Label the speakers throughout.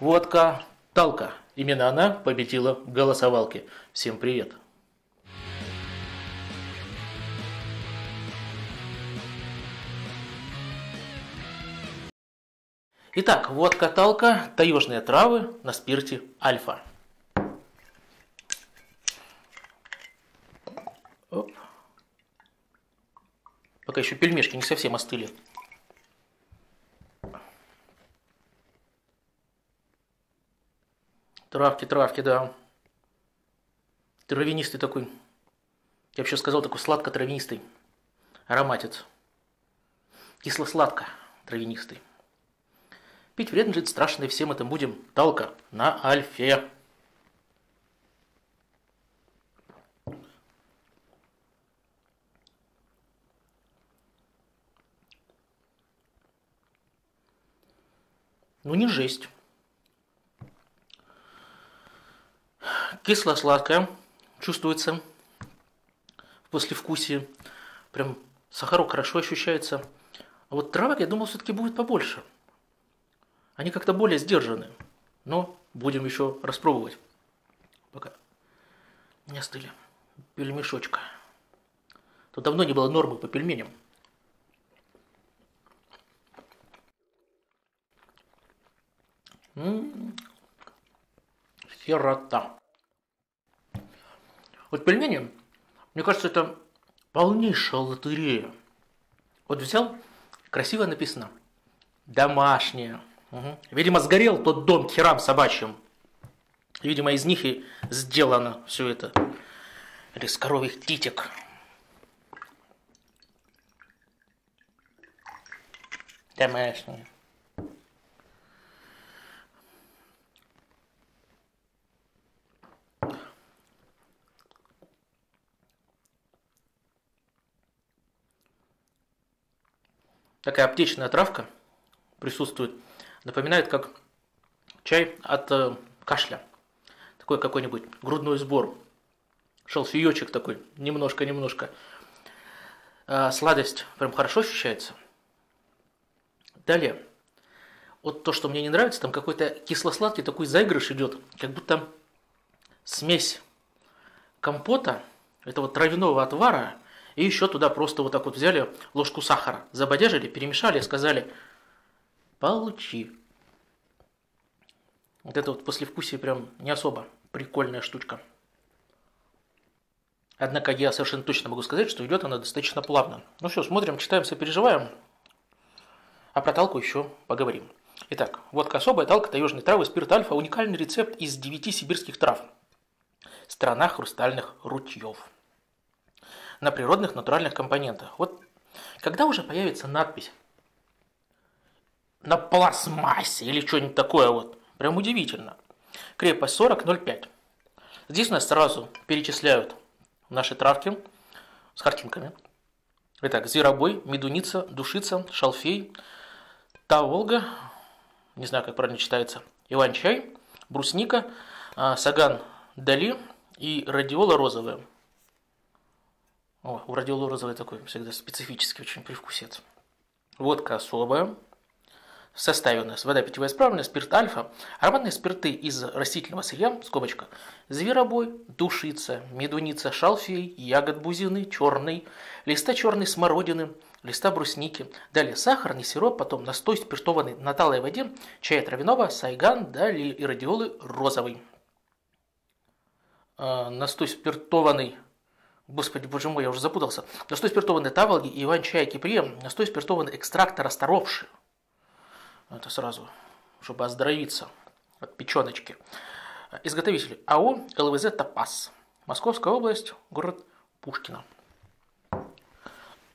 Speaker 1: Водка Талка. Именно она победила в голосовалке. Всем привет. Итак, водка Талка, таежные травы на спирте Альфа. Оп. Пока еще пельмешки не совсем остыли. Травки, травки, да. Травянистый такой. Я вообще сказал, такой сладко-травянистый. Ароматец. Кисло-сладко травянистый. Пить вредно жить страшно, и всем этом будем. Талка на альфе. Ну не жесть. Кисло-сладкое чувствуется в послевкусии. Прям сахарок хорошо ощущается. А вот травок, я думал, все-таки будет побольше. Они как-то более сдержаны. Но будем еще распробовать. Пока не остыли. Пельмешочка. Тут давно не было нормы по пельменям. М-м-м. Херота. Вот пельмени, мне кажется, это полнейшая лотерея. Вот взял, красиво написано. Домашнее. Угу. Видимо, сгорел тот дом херам собачьим. Видимо, из них и сделано все это. Или с коровьих титик. Домашнее. Такая аптечная травка присутствует. Напоминает как чай от э, кашля. Такой какой-нибудь грудной сбор. Шалфеечек такой, немножко-немножко. Э, сладость прям хорошо ощущается. Далее. Вот то, что мне не нравится, там какой-то кисло-сладкий такой заигрыш идет, как будто смесь компота, этого травяного отвара и еще туда просто вот так вот взяли ложку сахара, забодяжили, перемешали, сказали «получи». Вот это вот послевкусие прям не особо прикольная штучка. Однако я совершенно точно могу сказать, что идет она достаточно плавно. Ну все, смотрим, читаем, сопереживаем. А про талку еще поговорим. Итак, водка особая, талка, таежные травы, спирт альфа, уникальный рецепт из 9 сибирских трав. Страна хрустальных ручьев на природных натуральных компонентах. Вот когда уже появится надпись на пластмассе или что-нибудь такое вот, прям удивительно. Крепость 40,05. Здесь нас сразу перечисляют наши травки с картинками. Итак, зверобой, медуница, душица, шалфей, таволга, не знаю, как правильно читается, иван-чай, брусника, а, саган дали и радиола розовая. О, у радиолу розовый такой всегда специфический очень привкусец. Водка особая. В составе у нас вода питьевая исправленная, спирт альфа, ароматные спирты из растительного сырья, скобочка, зверобой, душица, медуница, шалфей, ягод бузины, черный, листа черной смородины, листа брусники, далее сахарный сироп, потом настой спиртованный на талой воде, чай травяного, сайган, далее и радиолы розовый. Э, настой спиртованный Господи, боже мой, я уже запутался. Настой спиртованной таволги и иван-чай кипре, настой спиртованный экстракта расторовши. Это сразу, чтобы оздоровиться от печеночки. Изготовители АО ЛВЗ «Топас». Московская область, город Пушкино.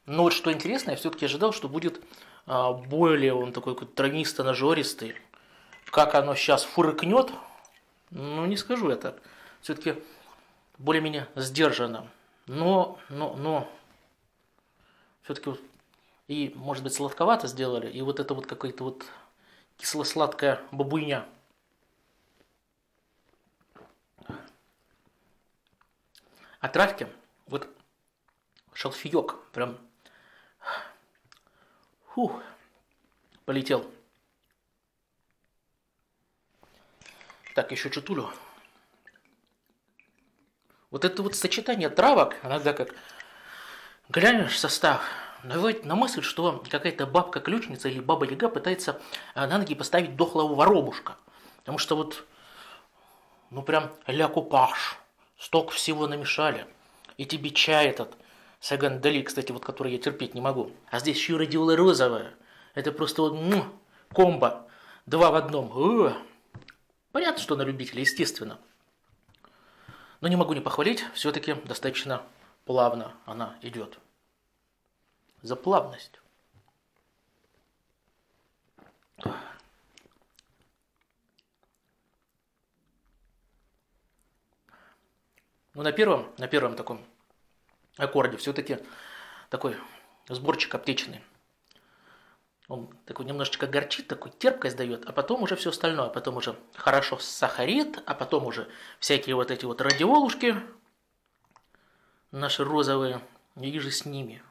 Speaker 1: Но вот что интересно, я все-таки ожидал, что будет а, более он такой травнисто-нажористый. Как оно сейчас фурыкнет, ну не скажу так. Все-таки более-менее сдержанно но, но, но все-таки вот и, может быть, сладковато сделали, и вот это вот какая-то вот кисло-сладкая бабуйня. А травки, вот шалфеек, прям, фух, полетел. Так, еще чутулю. Вот это вот сочетание травок, иногда как глянешь состав, наводит на мысль, что какая-то бабка-ключница или баба-яга пытается э, на ноги поставить дохлого воробушка. Потому что вот, ну прям ля купаж, столько всего намешали. И тебе чай этот, сагандали, кстати, вот который я терпеть не могу. А здесь еще радиола розовая. Это просто вот комбо. Два в одном. О! Понятно, что на любителя, естественно. Но не могу не похвалить, все-таки достаточно плавно она идет. За плавность. Ну, на первом, на первом таком аккорде все-таки такой сборчик аптечный. Он такой немножечко горчит, такой терпкость дает, а потом уже все остальное. Потом уже хорошо сахарит, а потом уже всякие вот эти вот радиолушки, наши розовые, и же с ними.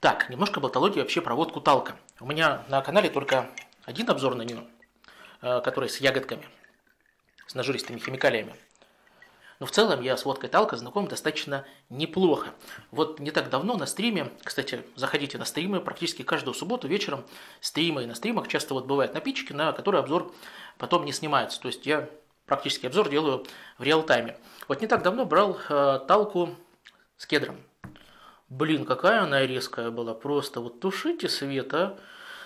Speaker 1: Так, немножко болтологии вообще про водку Талка. У меня на канале только один обзор на нее, э, который с ягодками, с нажиристыми химикалиями. Но в целом я с водкой Талка знаком достаточно неплохо. Вот не так давно на стриме, кстати, заходите на стримы практически каждую субботу вечером, стримы и на стримах часто вот бывают напитчики, на которые обзор потом не снимается. То есть я практически обзор делаю в реал-тайме. Вот не так давно брал э, Талку с кедром. Блин, какая она резкая была. Просто вот тушите свет, а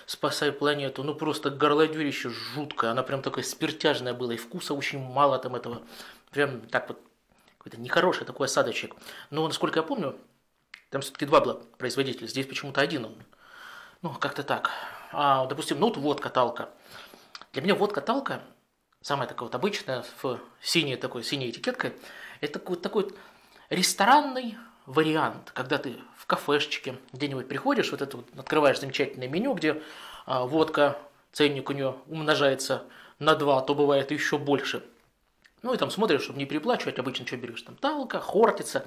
Speaker 1: спасай планету. Ну просто горлодюрище жуткое. Она прям такая спиртяжная была. И вкуса очень мало там этого прям так вот какой-то нехороший такой осадочек. Но, насколько я помню, там все-таки два было производителя, здесь почему-то один он. Ну, как-то так. А, допустим, ну вот водка-талка. Для меня водка-талка, самая такая вот обычная, в синей такой, синей этикеткой, это такой, такой ресторанный вариант, когда ты в кафешечке где-нибудь приходишь, вот это вот открываешь замечательное меню, где а, водка, ценник у нее умножается на два, а то бывает еще больше – ну и там смотришь, чтобы не переплачивать, обычно что берешь? Там талка, хортица.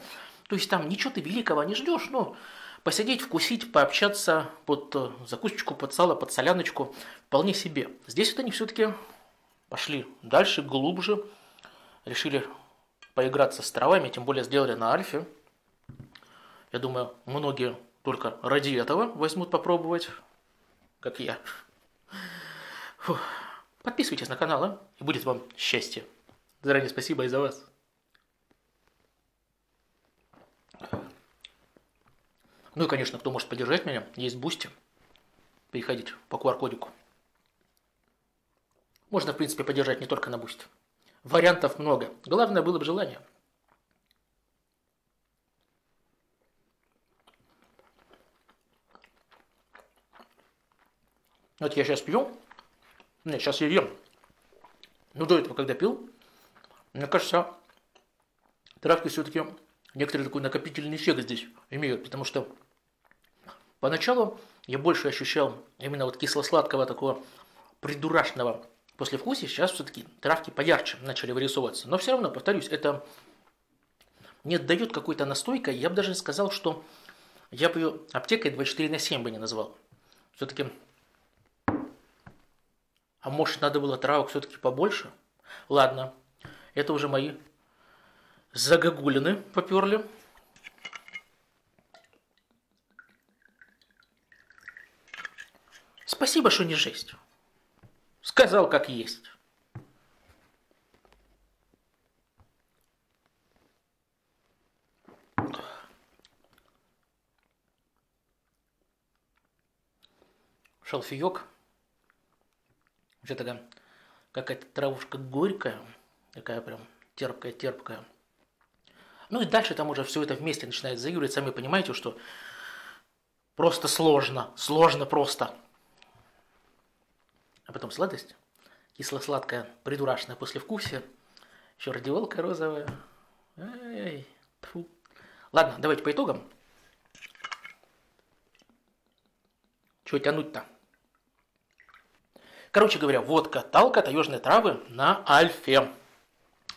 Speaker 1: То есть там ничего ты великого не ждешь, но посидеть, вкусить, пообщаться под э, закусочку, под сало, под соляночку вполне себе. Здесь вот они все-таки пошли дальше, глубже, решили поиграться с травами, тем более сделали на альфе. Я думаю, многие только ради этого возьмут попробовать, как я. Фух. Подписывайтесь на канал, а? и будет вам счастье. Заранее спасибо и за вас. Ну и, конечно, кто может поддержать меня, есть Boosty. Переходите по QR-кодику. Можно, в принципе, поддержать не только на Boosty. Вариантов много. Главное было бы желание. Вот я сейчас пью. Нет, сейчас я ем. Ну, до этого, когда пил, мне кажется, травки все-таки некоторый такой накопительный эффект здесь имеют, потому что поначалу я больше ощущал именно вот кисло-сладкого такого придурашного послевкусия, сейчас все-таки травки поярче начали вырисовываться. Но все равно, повторюсь, это не дает какой-то настойкой. Я бы даже сказал, что я бы ее аптекой 24 на 7 бы не назвал. Все-таки, а может надо было травок все-таки побольше? Ладно, это уже мои загогулины поперли. Спасибо, что не жесть. Сказал, как есть. Шалфеек. Вообще такая какая-то травушка горькая. Такая прям терпкая-терпкая. Ну и дальше там уже все это вместе начинает заигрывать. Сами понимаете, что просто сложно. Сложно просто. А потом сладость. Кисло-сладкая, придурашная послевкусие. Еще радиолка розовая. Ай-яй. Тьфу. Ладно, давайте по итогам. Чего тянуть-то? Короче говоря, водка, талка, таежные травы на альфе.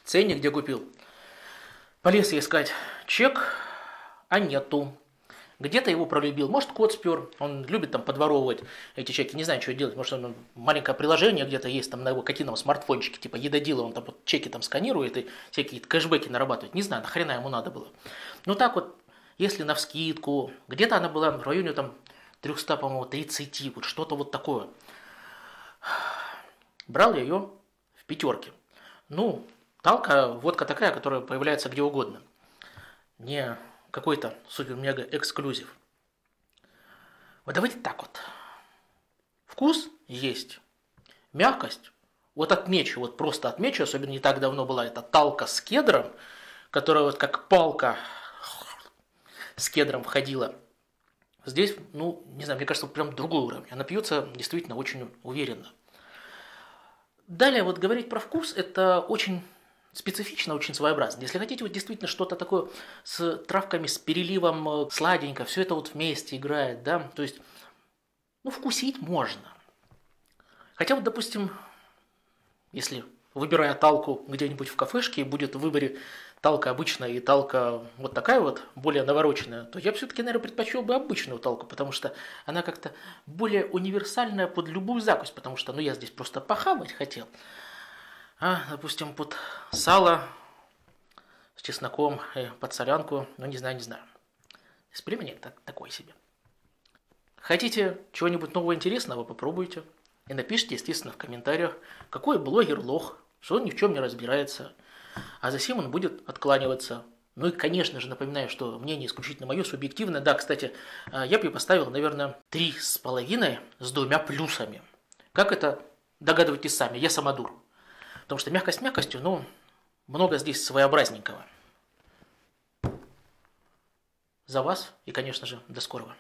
Speaker 1: Ценник где купил? Полез я искать чек, а нету. Где-то его пролюбил, может, кот спер, он любит там подворовывать эти чеки, не знаю, что делать, может, он, маленькое приложение где-то есть там на его какие-то смартфончике, типа едодила, он там вот чеки там сканирует и всякие кэшбэки нарабатывает, не знаю, нахрена ему надо было. Ну так вот, если на вскидку, где-то она была в районе там 300, по-моему, 30, вот что-то вот такое. Брал я ее в пятерке. Ну, талка, водка такая, которая появляется где угодно. Не какой-то супер-мега эксклюзив. Вот давайте так вот. Вкус есть. Мягкость. Вот отмечу, вот просто отмечу, особенно не так давно была эта талка с кедром, которая вот как палка с кедром входила. Здесь, ну, не знаю, мне кажется, прям другой уровень. Она пьется действительно очень уверенно. Далее вот говорить про вкус, это очень специфично, очень своеобразно. Если хотите вот действительно что-то такое с травками, с переливом э, сладенько, все это вот вместе играет, да, то есть, ну, вкусить можно. Хотя вот, допустим, если выбирая талку где-нибудь в кафешке, будет в выборе талка обычная и талка вот такая вот, более навороченная, то я все-таки, наверное, предпочел бы обычную талку, потому что она как-то более универсальная под любую закусь, потому что, ну, я здесь просто похавать хотел. А, допустим, под сало с чесноком, и под солянку, ну, не знаю, не знаю. Эксперимент так, такой себе. Хотите чего-нибудь нового интересного, попробуйте. И напишите, естественно, в комментариях, какой блогер лох, что он ни в чем не разбирается – а затем он будет откланиваться. Ну и, конечно же, напоминаю, что мнение исключительно мое, субъективное. Да, кстати, а, я бы поставил, наверное, три с половиной с двумя плюсами. Как это, догадывайтесь сами, я самодур. Потому что мягкость мягкостью, но много здесь своеобразненького. За вас и, конечно же, до скорого.